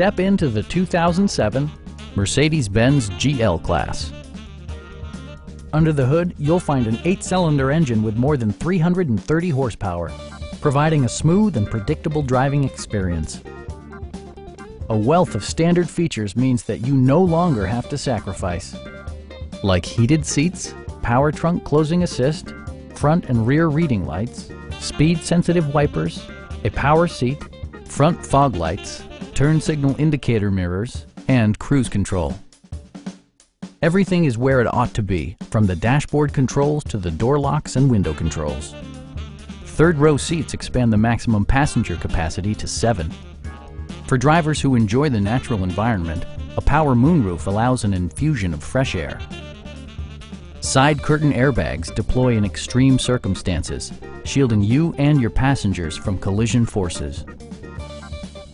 Step into the 2007 Mercedes-Benz GL Class. Under the hood, you'll find an eight-cylinder engine with more than 330 horsepower, providing a smooth and predictable driving experience. A wealth of standard features means that you no longer have to sacrifice, like heated seats, power trunk closing assist, front and rear reading lights, speed-sensitive wipers, a power seat, front fog lights, turn signal indicator mirrors, and cruise control. Everything is where it ought to be, from the dashboard controls to the door locks and window controls. Third row seats expand the maximum passenger capacity to seven. For drivers who enjoy the natural environment, a power moonroof allows an infusion of fresh air. Side curtain airbags deploy in extreme circumstances, shielding you and your passengers from collision forces.